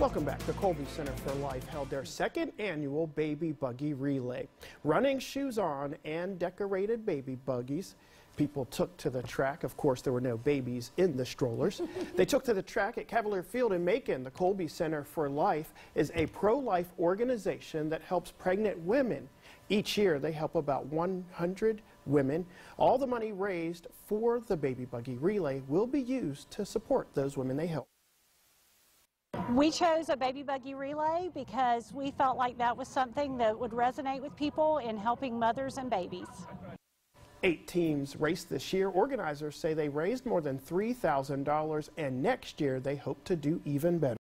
Welcome back. The Kolbe Center for Life held their second annual Baby Buggy Relay. Running shoes on and decorated baby buggies. People took to the track. Of course, there were no babies in the strollers. they took to the track at Cavalier Field in Macon. The Kolbe Center for Life is a pro-life organization that helps pregnant women. Each year, they help about 100 women. All the money raised for the Baby Buggy Relay will be used to support those women they help. We chose a baby buggy relay because we felt like that was something that would resonate with people in helping mothers and babies. Eight teams raced this year. Organizers say they raised more than $3,000 and next year they hope to do even better.